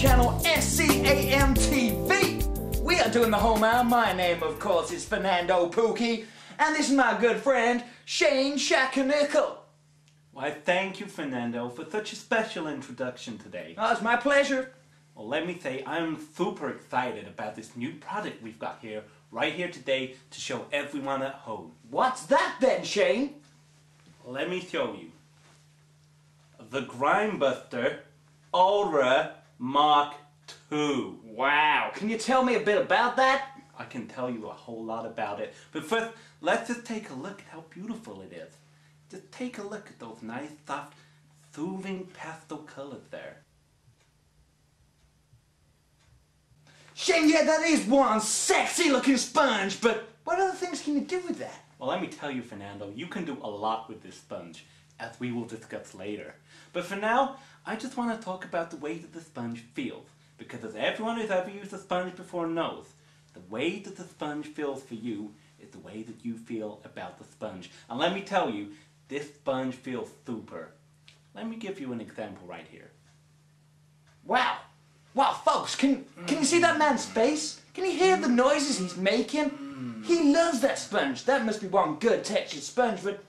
channel SCAM TV. We are doing the home hour. My name, of course, is Fernando Pookie, and this is my good friend Shane Shackanickle. Why, thank you, Fernando, for such a special introduction today. Oh, it's my pleasure. Well, let me say, I'm super excited about this new product we've got here, right here today, to show everyone at home. What's that then, Shane? Let me show you. The Grimebuster Ultra Mark II. Wow. Can you tell me a bit about that? I can tell you a whole lot about it. But first, let's just take a look at how beautiful it is. Just take a look at those nice, soft, soothing pastel colors there. Shane, yeah, that is one sexy looking sponge, but what other things can you do with that? Well, let me tell you, Fernando, you can do a lot with this sponge, as we will discuss later. But for now, I just want to talk about the way that the sponge feels. Because as everyone who's ever used a sponge before knows, the way that the sponge feels for you is the way that you feel about the sponge. And let me tell you, this sponge feels super. Let me give you an example right here. Wow. Wow, folks, can, can you see that man's face? Can you hear the noises he's making? Mm. He loves that sponge. That must be one good textured sponge, but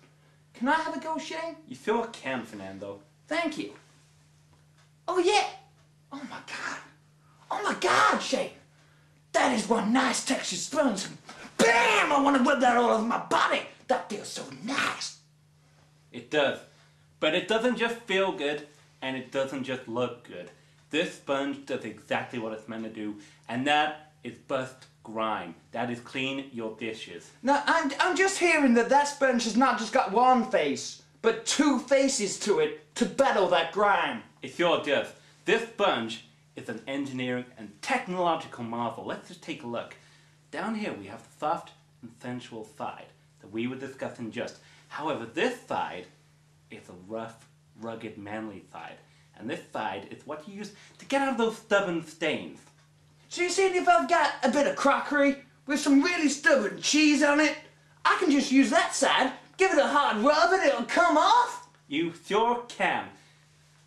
can I have a go, Shane? You sure can, Fernando. Thank you. Oh, yeah. Oh, my God. Oh, my God, Shane. That is one nice textured sponge. Bam! I want to rub that all over my body. That feels so nice. It does. But it doesn't just feel good, and it doesn't just look good. This sponge does exactly what it's meant to do, and that is bust grime. That is clean your dishes. Now, I'm, I'm just hearing that that sponge has not just got one face, but two faces to it to battle that grime. It's your does. This sponge is an engineering and technological marvel. Let's just take a look. Down here we have the soft and sensual side that we were discussing just. However, this side is a rough, rugged, manly side. And this side is what you use to get out of those stubborn stains. So you see if I've got a bit of crockery with some really stubborn cheese on it, I can just use that side, give it a hard rub and it'll come off? You sure can.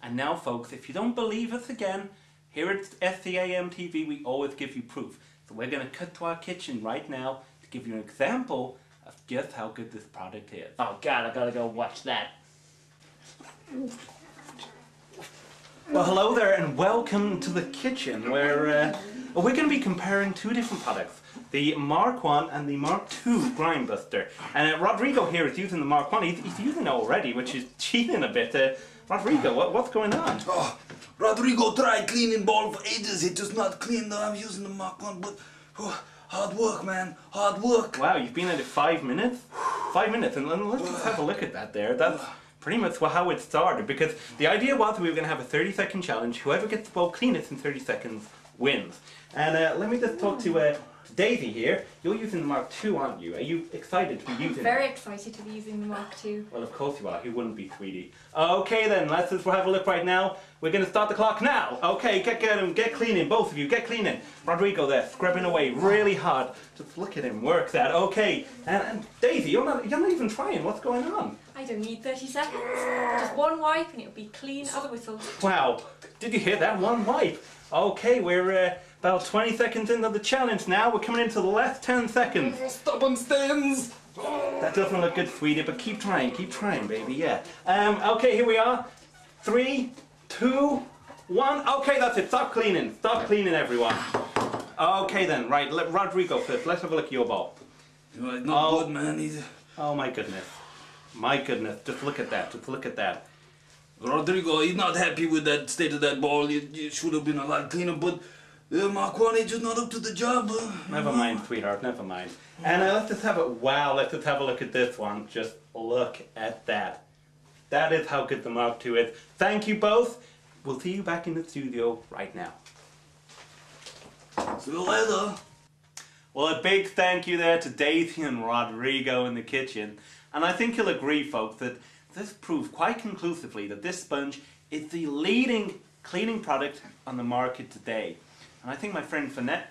And now folks, if you don't believe us again, here at SCAM TV we always give you proof. So we're going to cut to our kitchen right now to give you an example of just how good this product is. Oh god, I gotta go watch that. Well, hello there, and welcome to the kitchen, where uh, we're going to be comparing two different products, the Mark 1 and the Mark 2 Grimebuster. And uh, Rodrigo here is using the Mark 1. He's, he's using it already, which is cheating a bit. Uh, Rodrigo, what, what's going on? Oh, Rodrigo tried cleaning ball for ages. It just not clean. Though I'm using the Mark 1, but oh, hard work, man. Hard work. Wow, you've been at it five minutes? Five minutes, and and let's just have a look at that there. That's pretty much how it started, because the idea was we were going to have a 30 second challenge. Whoever gets the ball cleanest in 30 seconds wins. And uh, let me just talk to uh, Daisy here. You're using the Mark II, aren't you? Are you excited to be using the? I'm Very it? excited to be using the Mark II. Well, of course you are. Who wouldn't be, sweetie? Okay then, let's just have a look right now. We're going to start the clock now. Okay, get get, get cleaning, both of you. Get cleaning. Rodrigo there, scrubbing away really hard. Just look at him work that. Okay, and, and Daisy, you're not you're not even trying. What's going on? I don't need 30 seconds. Just one wipe and it'll be clean as a whistle. Wow, did you hear that? One wipe. Okay, we're uh, about 20 seconds into the challenge now. We're coming into the last 10 seconds. Stubborn stains. That doesn't look good, sweetie, but keep trying, keep trying, baby, yeah. Um, okay, here we are. Three, two, one. Okay, that's it. Stop cleaning. Stop cleaning, everyone. Okay then, right, let Rodrigo first. Let's have a look at your ball. You know, not Oh. good, man. He's, Oh my goodness. My goodness, just look at that, just look at that. Rodrigo, he's not happy with that state of that ball. It, it should have been a lot cleaner, but uh, Mark 1 is just not up to the job. Uh, Never mind, sweetheart, never mind. And uh, let's just have a, wow, let's just have a look at this one. Just look at that. That is how good the Mark II is. Thank you both. We'll see you back in the studio right now. See you later. Well, a big thank you there to Daisy and Rodrigo in the kitchen. And I think you'll agree, folks, that this proves quite conclusively that this sponge is the leading cleaning product on the market today. And I think my friend Finette.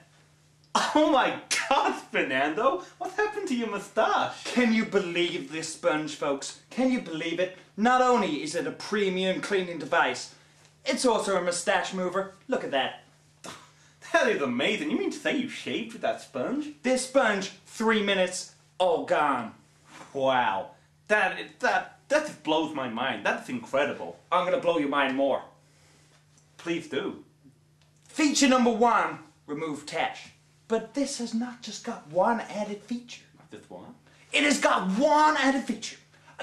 Oh my god, Fernando! What's happened to your moustache? Can you believe this sponge, folks? Can you believe it? Not only is it a premium cleaning device, it's also a mustache mover. Look at that. That is amazing. You mean to say you shaved with that sponge? This sponge, three minutes, all gone. Wow. That that that just blows my mind. That's incredible. I'm gonna blow your mind more. Please do. Feature number one, remove tash. But this has not just got one added feature. This one. It has got one added feature.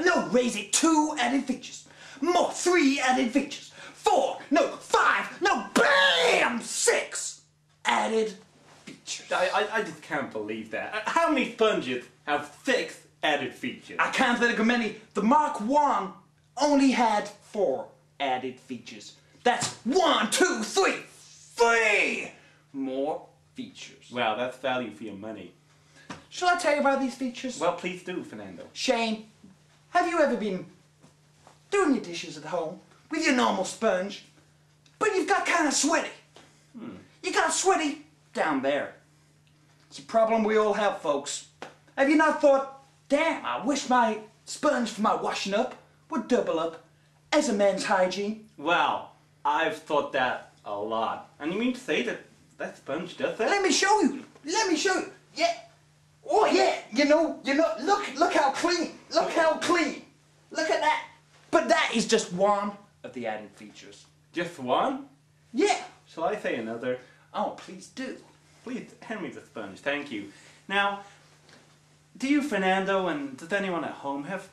No, raise it two added features. More, three added features. Four, no, five, no, bam, six added features. I, I, I just can't believe that. Uh, How many sponges have six added features? I can't think of many. The Mark 1 only had four added features. That's one, two, three, three more features. Wow, that's value for your money. Shall I tell you about these features? Well, please do, Fernando. Shane, have you ever been doing your dishes at home with your normal sponge, but you've got kind of sweaty? Hmm. You got sweaty down there. It's a problem we all have, folks. Have you not thought, damn, I wish my sponge for my washing up would double up as a men's hygiene? Well, I've thought that a lot. And you mean to say that that sponge does that? Let me show you. Let me show you. Yeah. Oh yeah. You know. You know. Look. Look how clean. Look how clean. Look at that. But that is just one of the added features. Just one? Yeah. Shall I say another? Oh, please do. Please hand me the sponge, thank you. Now, do you, Fernando, and does anyone at home have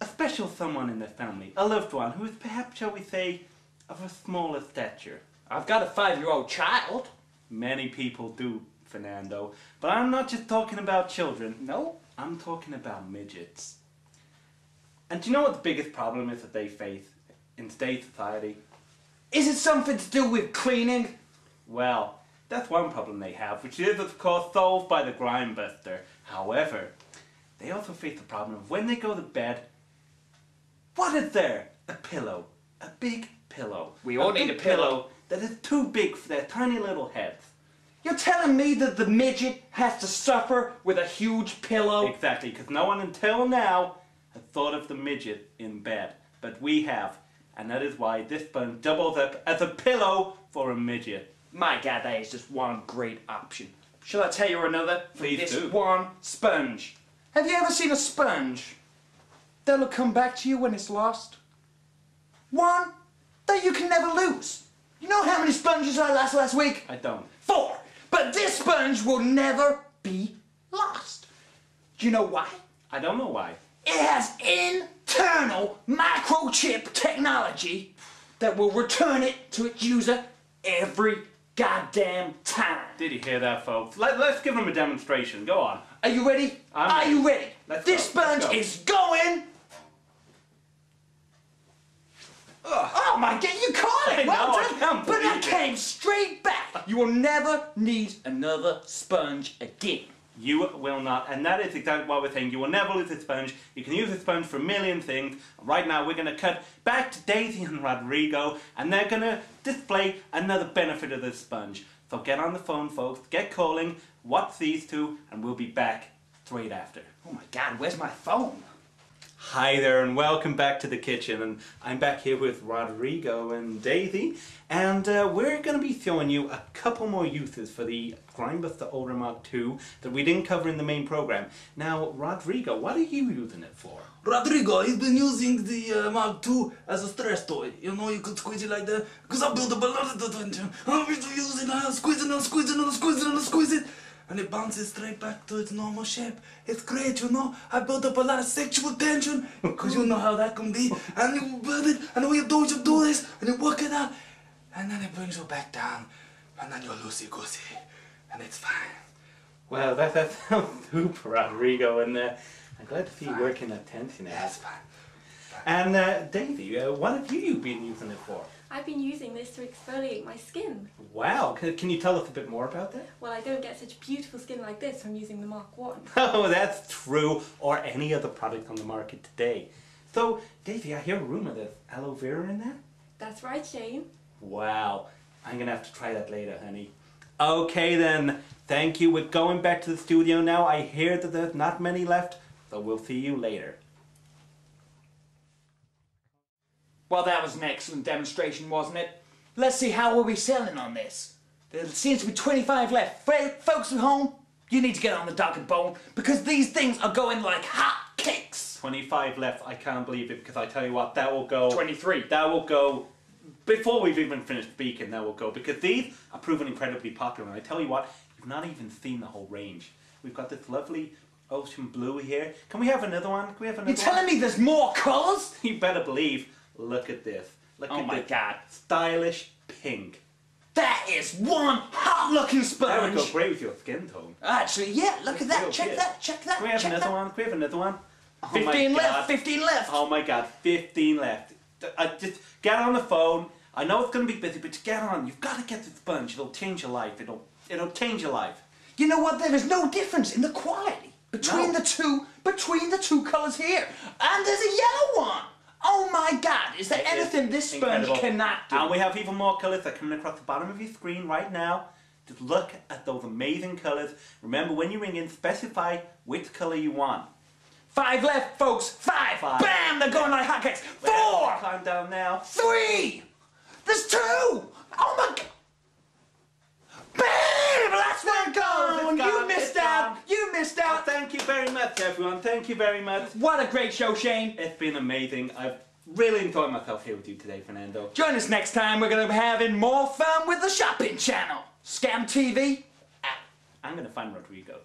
a special someone in their family, a loved one, who is perhaps, shall we say, of a smaller stature? I've got a five-year-old child. Many people do, Fernando. But I'm not just talking about children. No. I'm talking about midgets. And do you know what the biggest problem is that they face in today's society? Is it something to do with cleaning? Well, that's one problem they have, which is of course solved by the Grimebuster. However, they also face the problem of when they go to bed, what is there? A pillow. A big pillow. We all big need a pillow. that is too big for their tiny little heads. You're telling me that the midget has to suffer with a huge pillow? Exactly, because no one until now had thought of the midget in bed. But we have, and that is why this bun doubles up as a pillow for a midget. My God, that is just one great option. Shall I tell you another? Please this do. one sponge. Have you ever seen a sponge that'll come back to you when it's lost? One that you can never lose. You know how many sponges I lost last week? I don't. Four. But this sponge will never be lost. Do you know why? I don't know why. It has internal microchip technology that will return it to its user every goddamn time. Did you hear that, folks? Let, let's give them a demonstration. Go on. Are you ready? I'm Are ready. you ready? Let's this go, sponge is going. Oh my god, you caught it! I well know, I done. can't but that believe it. came straight back. You will never need another sponge again. You will not, and that is exactly what we're saying. You will never lose a sponge. You can use a sponge for a million things. Right now, we're going to cut back to Daisy and Rodrigo, and they're going to display another benefit of this sponge. So get on the phone, folks. Get calling. Watch these two, and we'll be back straight after. Oh my god, where's my phone? Hi there, and welcome back to the kitchen. And I'm back here with Rodrigo and Daisy, and uh, we're going to be showing you a couple more uses for the Grimebuster Ultra Mark II that we didn't cover in the main program. Now, Rodrigo, what are you using it for? Rodrigo, he's been using the uh, Mark II as a stress toy. You know, you could squeeze it like that. Because I built a of tension. I'm use it, I squeeze it, and squeeze it, and squeeze it, and squeeze it. And it bounces straight back to its normal shape. It's great, you know. I built up a lot of sexual tension. Because you know how that can be. And you build it, and all you do is you do this, and you work it out. And then it brings you back down. And then you're loosey-goosey. And it's fine. Well, that, that sounds super, Rodrigo, and uh, I'm glad to see you working that tension out. it's fine. And uh, Daisy, uh, what have you been using it for? I've been using this to exfoliate my skin. Wow, can, can you tell us a bit more about that? Well, I don't get such beautiful skin like this from using the Mark 1. Oh, that's true, or any other product on the market today. So, Davy, I hear a rumor there's aloe vera in there? That's right, Shane. Wow, I'm gonna have to try that later, honey. Okay then, thank you. We're going back to the studio now. I hear that there's not many left, so we'll see you later. Well, that was an excellent demonstration, wasn't it? Let's see how are we selling on this. There seems to be 25 left. Fo- Folks at home, you need to get on the dog and bone because these things are going like hot cakes. 25 left. I can't believe it because I tell you what, that will go. 23. That will go before we've even finished speaking. That will go because these are proven incredibly popular. And I tell you what, you've not even seen the whole range. We've got this lovely ocean blue here. Can we have another one? Can we have another You're telling one? me there's more colours? You better believe. Look at this. Look Oh at my this God. stylish pink. That is one hot looking sponge. That would go great with your skin tone. Actually, yeah, look at that. Check good. that. Check that. Can we have check another that. one? Can we have another one? Oh 15 left. 15 left. Oh my god, 15 left. I uh, just get on the phone. I know it's going to be busy, but get on. You've got to get the sponge. It'll change your life. It'll it'll change your life. You know what? There is no difference in the quality between No. the two between the two colours here. And there's a yellow one. Oh my God! Is there It is anything this sponge incredible. cannot do? And we have even more colours that are coming across the bottom of your screen right now. Just look at those amazing colours. Remember, when you ring in, specify which colour you want. Five left, folks. Five. Five. Bam! They're going like hotcakes. Four. Climb down now. Three. There's two. Oh my God. Bam! Last one gone. It's You missed out. Missed out. thank you very much, everyone. Thank you very much. What a great show, Shane. It's been amazing. I've really enjoyed myself here with you today, Fernando. Join us next time. We're going to be having more fun with the shopping channel. Scam TV. Ah, I'm going to find Rodrigo.